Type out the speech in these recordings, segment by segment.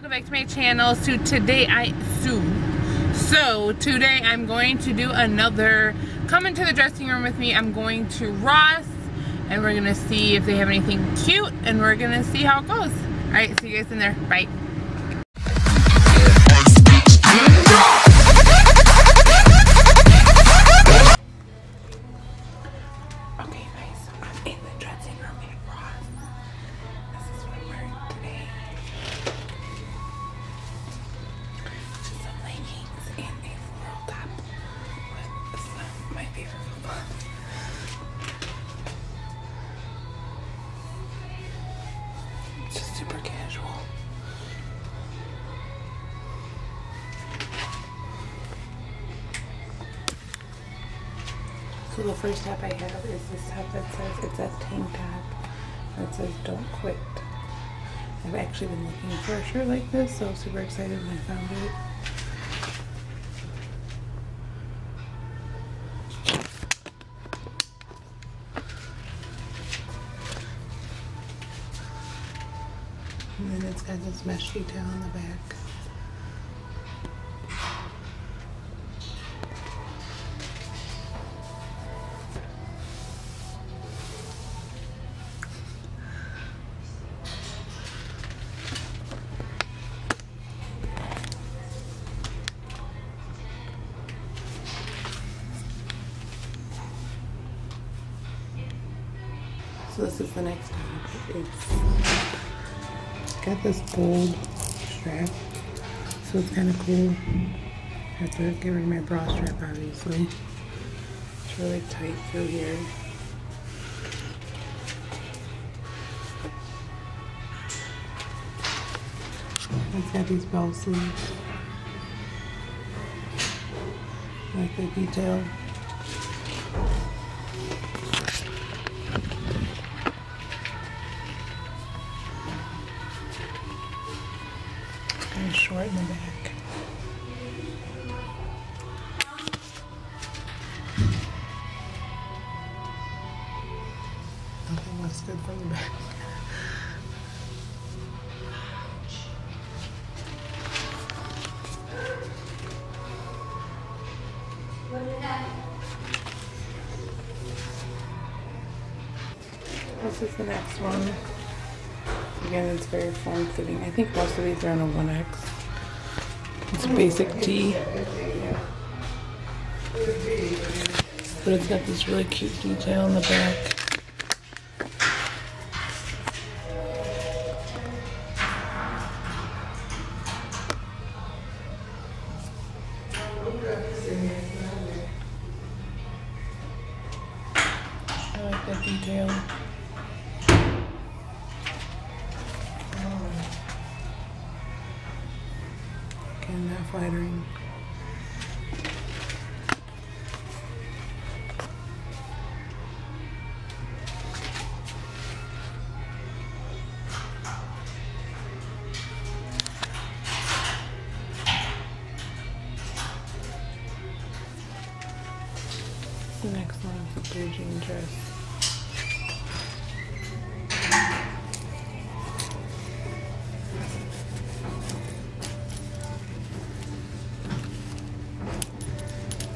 welcome back to my channel. So today I so so today I'm going to do another come into the dressing room with me. I'm going to Ross and we're gonna see if they have anything cute and we're gonna see how it goes. Alright, see you guys in there. Bye. The first top I have is this top that says it's a tank top that says don't quit. I've actually been looking for a shirt like this, so super excited when I found it. And then it's got this mesh detail on the back. This is the next top. It's got this gold strap, so it's kind of cool. I have to get rid of my bra strap, obviously. It's really tight through here. It's got these bell sleeves. Like the detail. Short in the back. Nothing looks good from the back. This is the next one. Again, it's very form fitting. I think most of these are on a 1X. It's basic tee. But it's got this really cute detail in the back. I like that detail. Flattering.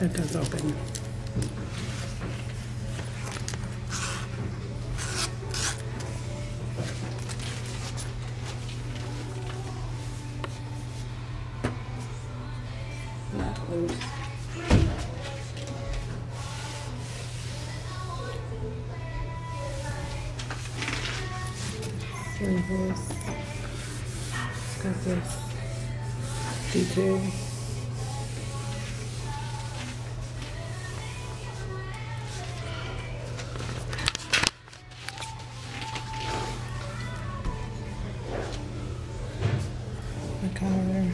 That does open. Sleeveless. It's got this detail. The collar.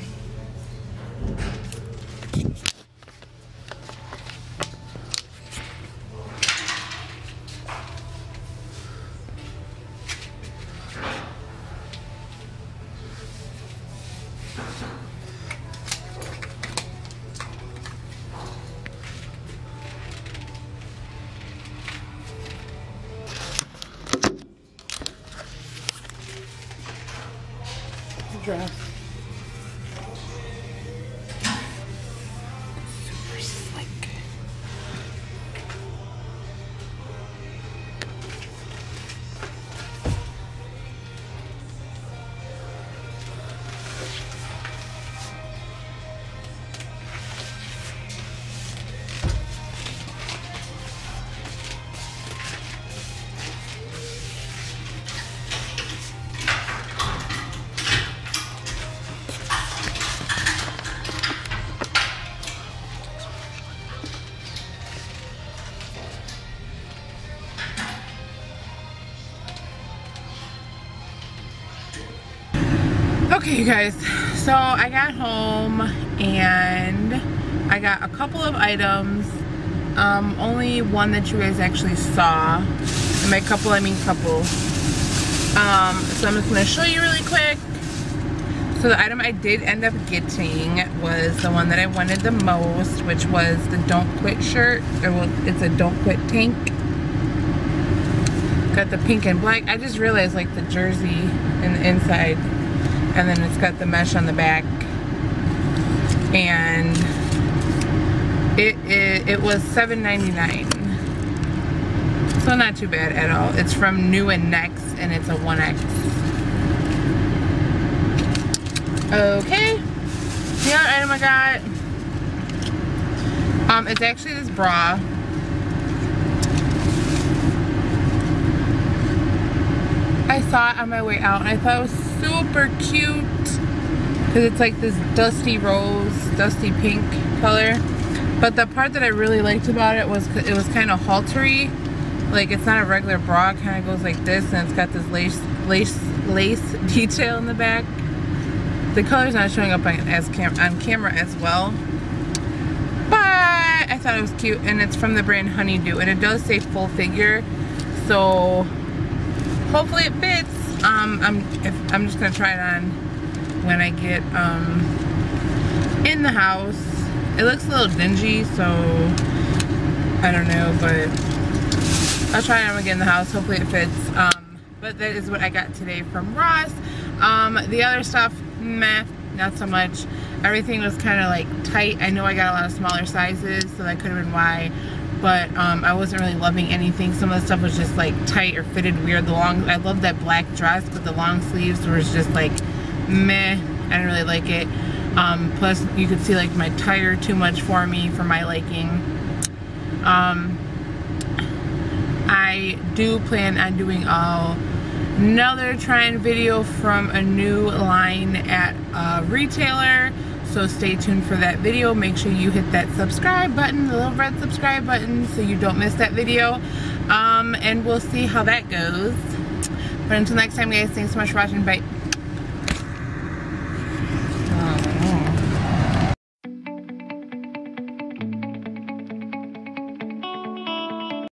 dress. Okay, you guys. So I got home and I got a couple of items. Um, only one that you guys actually saw. And by couple, I mean couple. Um, so I'm just to show you really quick. So the item I did end up getting was the one that I wanted the most, which was the Don't Quit shirt. Or well, it's a Don't Quit tank. Got the pink and black. I just realized like the jersey and the inside and then it's got the mesh on the back. And it it, it was $7.99 so not too bad at all. It's from new and next and it's a 1x okay. The other item I got? Um it's actually this bra. I saw it on my way out and I thought it was super cute because it's like this dusty rose, dusty pink color. But the part that I really liked about it was it was kind of haltery. Like it's not a regular bra, kind of goes like this and it's got this lace, lace, lace detail in the back. The color's not showing up on, as cam on camera as well. But I thought it was cute and it's from the brand Honeydew and it does say full figure. So hopefully it fits. Um, I'm if, I'm just gonna try it on when I get um, in the house. It looks a little dingy, so I don't know, but I'll try it on again in the house. Hopefully it fits. Um, but that is what I got today from Ross. Um, the other stuff, meh, not so much. Everything was kind of like tight. I know I got a lot of smaller sizes, so that could have been why but um, I wasn't really loving anything. Some of the stuff was just like tight or fitted weird. The long, I love that black dress, but the long sleeves was just like meh. I didn't really like it. Um, plus, you could see like my tire too much for me for my liking. Um, I do plan on doing another try video from a new line at a retailer so stay tuned for that video. Make sure you hit that subscribe button, the little red subscribe button, so you don't miss that video. Um, and we'll see how that goes. But until next time, guys, thanks so much for watching. Bye.